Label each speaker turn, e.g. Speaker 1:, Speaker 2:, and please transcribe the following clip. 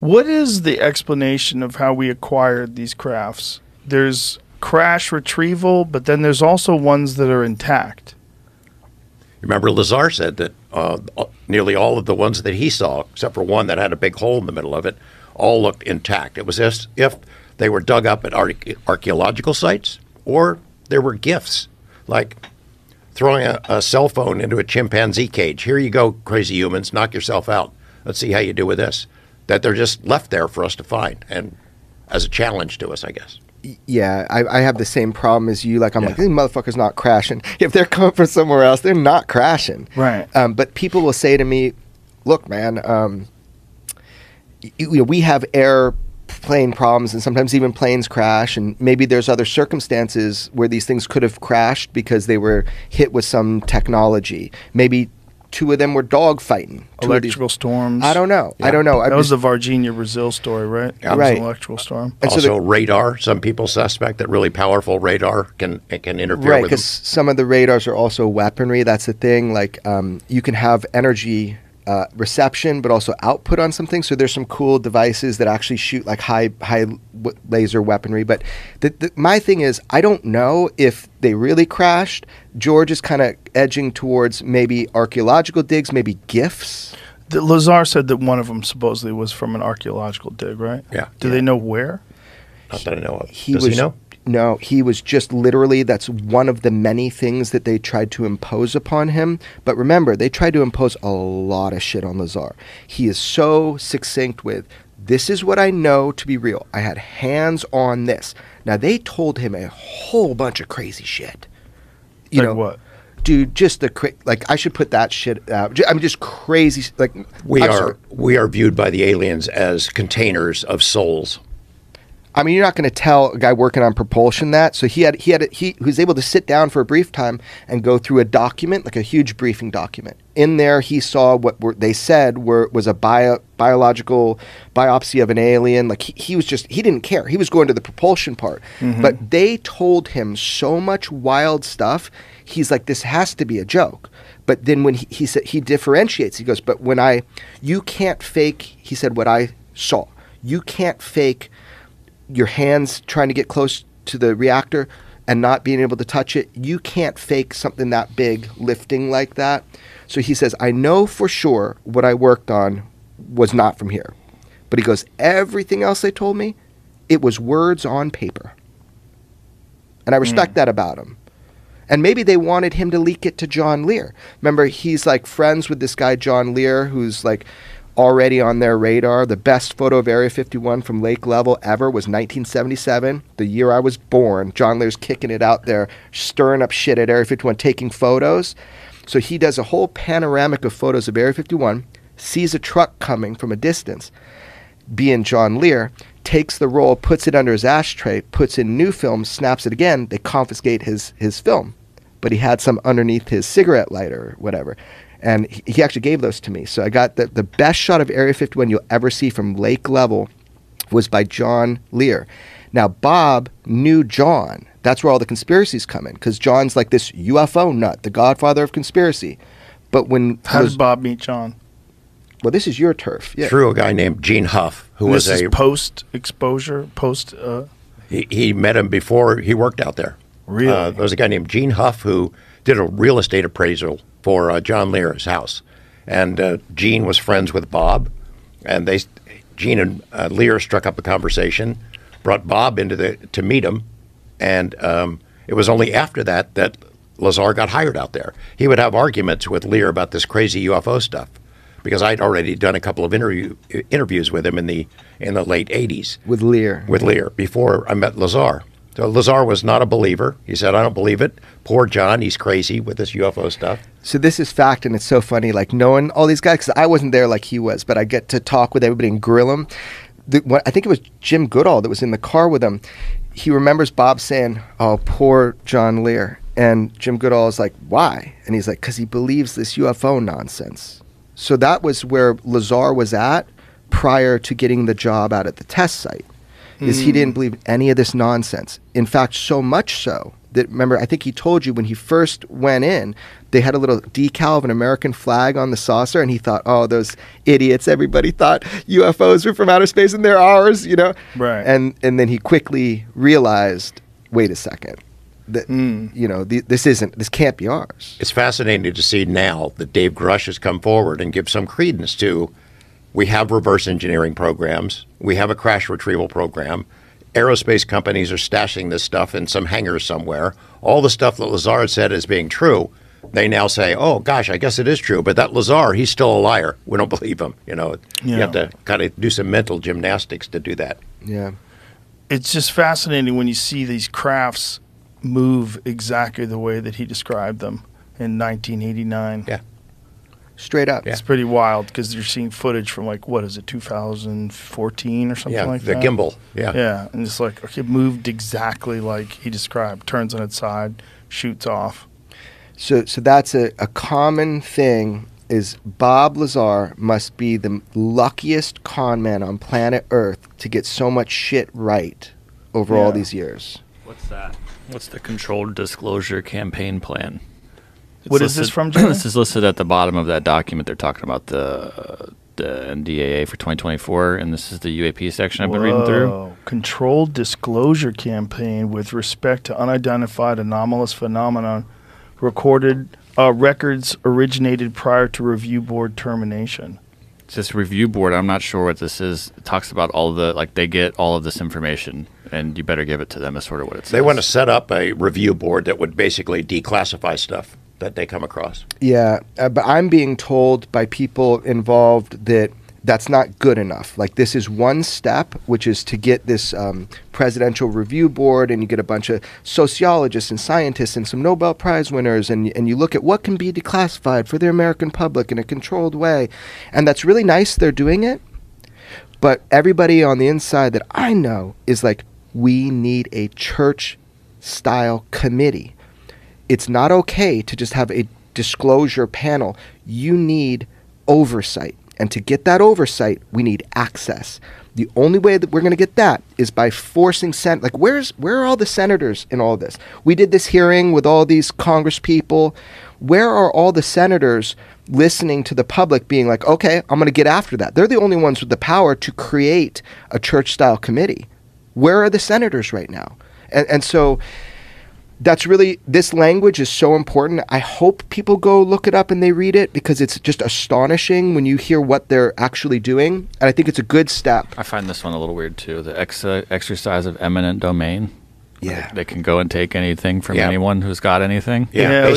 Speaker 1: What is the explanation of how we acquired these crafts? There's crash retrieval, but then there's also ones that are intact.
Speaker 2: Remember, Lazar said that uh, nearly all of the ones that he saw, except for one that had a big hole in the middle of it, all looked intact. It was as if they were dug up at archaeological sites or there were gifts, like throwing a, a cell phone into a chimpanzee cage. Here you go, crazy humans, knock yourself out. Let's see how you do with this. That they're just left there for us to find and as a challenge to us, I guess
Speaker 3: yeah, I, I, have the same problem as you. Like, I'm yeah. like, these motherfuckers not crashing. If they're coming from somewhere else, they're not crashing.
Speaker 1: Right.
Speaker 3: Um, but people will say to me, look, man, um, you, you know, we have airplane problems and sometimes even planes crash. And maybe there's other circumstances where these things could have crashed because they were hit with some technology. Maybe two of them were dog fighting.
Speaker 1: Electrical storms.
Speaker 3: I don't know. Yeah. I don't know.
Speaker 1: That was the Varginha Brazil story, right?
Speaker 3: Yeah. Right.
Speaker 2: electrical storm. And also, so the, radar. Some people suspect that really powerful radar can can interfere
Speaker 3: right,
Speaker 2: with them.
Speaker 3: because some of the radars are also weaponry. That's the thing. Like um, you can have energy uh, reception, but also output on something. So there's some cool devices that actually shoot like high high w- laser weaponry. But the, the, my thing is, I don't know if they really crashed. George is kind of edging towards maybe archaeological digs, maybe gifts.
Speaker 1: The, Lazar said that one of them supposedly was from an archaeological dig, right?
Speaker 2: Yeah.
Speaker 1: Do
Speaker 2: yeah.
Speaker 1: they know where?
Speaker 2: Not that I know of.
Speaker 3: He
Speaker 2: Does
Speaker 3: was,
Speaker 2: he know?
Speaker 3: No, he was just literally, that's one of the many things that they tried to impose upon him. But remember, they tried to impose a lot of shit on Lazar. He is so succinct with, this is what I know to be real. I had hands on this. Now, they told him a whole bunch of crazy shit.
Speaker 1: You like know what?
Speaker 3: Dude, just the cra- like I should put that shit out. I'm just crazy. Like
Speaker 2: we
Speaker 3: I'm
Speaker 2: are,
Speaker 3: sorry.
Speaker 2: we are viewed by the aliens as containers of souls.
Speaker 3: I mean, you're not going to tell a guy working on propulsion that. So he had he had a, he, he was able to sit down for a brief time and go through a document, like a huge briefing document. In there, he saw what were, they said were was a bio, biological biopsy of an alien. Like he, he was just he didn't care. He was going to the propulsion part. Mm-hmm. But they told him so much wild stuff. He's like, this has to be a joke. But then when he, he said he differentiates, he goes, but when I you can't fake. He said what I saw. You can't fake your hands trying to get close to the reactor and not being able to touch it, you can't fake something that big lifting like that. So he says, I know for sure what I worked on was not from here. But he goes, everything else they told me, it was words on paper. And I respect mm. that about him. And maybe they wanted him to leak it to John Lear. Remember, he's like friends with this guy, John Lear, who's like already on their radar. The best photo of Area 51 from lake level ever was 1977, the year I was born. John Lear's kicking it out there, stirring up shit at Area 51, taking photos. So he does a whole panoramic of photos of Area 51, sees a truck coming from a distance, being John Lear, takes the roll, puts it under his ashtray, puts in new film, snaps it again. They confiscate his, his film. But he had some underneath his cigarette lighter or whatever and he, he actually gave those to me. So I got the, the best shot of Area 51 you'll ever see from lake level was by John Lear. Now Bob knew John. That's where all the conspiracies come in because John's like this UFO nut, the godfather of conspiracy. But when
Speaker 1: how was, did Bob meet John?
Speaker 3: Well, this is your turf. Yeah.
Speaker 2: Through a guy named Gene Huff, who
Speaker 1: this
Speaker 2: was
Speaker 1: a post exposure, post. Uh,
Speaker 2: he, he met him before he worked out there.
Speaker 1: Really?
Speaker 2: Uh, there was a guy named Gene Huff who did a real estate appraisal for uh, John Lear's house, and uh, Gene was friends with Bob, and they Gene and uh, Lear struck up a conversation, brought Bob into the to meet him, and um, it was only after that that Lazar got hired out there. He would have arguments with Lear about this crazy UFO stuff because I'd already done a couple of interview interviews with him in the in the late '80s
Speaker 3: with Lear.
Speaker 2: With Lear before I met Lazar. So Lazar was not a believer. He said, I don't believe it. Poor John, he's crazy with this UFO stuff.
Speaker 3: So this is fact, and it's so funny, like knowing all these guys, because I wasn't there like he was, but I get to talk with everybody and grill them. The, what, I think it was Jim Goodall that was in the car with him. He remembers Bob saying, oh, poor John Lear. And Jim Goodall is like, why? And he's like, because he believes this UFO nonsense. So that was where Lazar was at prior to getting the job out at the test site is he didn't hmm. believe any of this nonsense. In fact, so much so that remember, I think he told you when he first went in they had a little decal of an American flag on the saucer, and he thought, "Oh, those idiots! Everybody thought UFOs were from outer space, and they're ours," you know.
Speaker 1: Right.
Speaker 3: And and then he quickly realized, "Wait a second, that
Speaker 1: Mm.
Speaker 3: you know th- this isn't this can't be ours."
Speaker 2: It's fascinating to see now that Dave Grusch has come forward and give some credence to. We have reverse engineering programs. We have a crash retrieval program. Aerospace companies are stashing this stuff in some hangar somewhere. All the stuff that Lazar said is being true, they now say, "Oh gosh, I guess it is true." But that Lazar, he's still a liar. We don't believe him. You know, you have to kind of do some mental gymnastics to do that.
Speaker 3: Yeah.
Speaker 1: It's just fascinating when you see these crafts move exactly the way that he described them in 1989.
Speaker 2: Yeah.
Speaker 3: Straight up.
Speaker 2: Yeah.
Speaker 1: It's pretty wild because you're seeing footage from like what is it, 2014 or something
Speaker 2: yeah,
Speaker 1: like
Speaker 2: the
Speaker 1: that.
Speaker 2: The gimbal. Yeah.
Speaker 1: Yeah, and it's like okay, it moved exactly like he described. Turns on its side, shoots off.
Speaker 3: So, so that's a, a common thing. Is Bob Lazar must be the luckiest con man on planet Earth to get so much shit right over all these years.
Speaker 4: What's that? What's the controlled disclosure campaign plan? It's
Speaker 1: What is this from, Jeremy?
Speaker 4: this is listed at the bottom of that document. They're talking about the the NDAA for 2024, and this is the UAP section I've been reading through.
Speaker 1: Controlled disclosure campaign with respect to unidentified anomalous phenomenon recorded uh, records originated prior to review board termination.
Speaker 4: It's this review board. I'm not sure what this is. It talks about all the like they get all of this information, and you better give it to them. Is sort of what it says.
Speaker 2: They want to set up a review board that would basically declassify stuff that they come across.
Speaker 3: Yeah, uh, but I'm being told by people involved that that's not good enough. Like this is one step, which is to get this um, presidential review board, and you get a bunch of sociologists and scientists and some Nobel Prize winners, and and you look at what can be declassified for the American public in a controlled way, and that's really nice. They're doing it, but everybody on the inside that I know is like, we need a Church style committee it's not okay to just have a disclosure panel. You need oversight. And to get that oversight, we need access. The only way that we're going to get that is by forcing sen like where's where are all the senators in all this? We did this hearing with all these Congress people. Where are all the senators listening to the public being like, "Okay, I'm going to get after that." They're the only ones with the power to create a Church style committee. Where are the senators right now? And and so that's really this language is so important. I hope people go look it up and they read it because it's just astonishing when you hear what they're actually doing. And I think it's a good step.
Speaker 4: I find this one a little weird too. The ex- uh, exercise of eminent domain.
Speaker 3: Yeah.
Speaker 4: They, they can go and take anything from
Speaker 2: Yeah.
Speaker 4: anyone who's got anything.
Speaker 2: Yeah,
Speaker 1: Yeah,
Speaker 2: basically